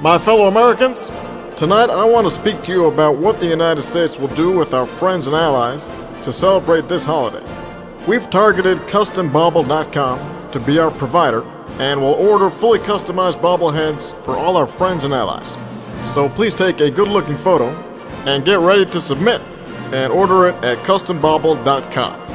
My fellow Americans, tonight I want to speak to you about what the United States will do with our friends and allies to celebrate this holiday. We've targeted CustomBobble.com to be our provider and will order fully customized bobbleheads for all our friends and allies. So please take a good looking photo and get ready to submit and order it at CustomBobble.com.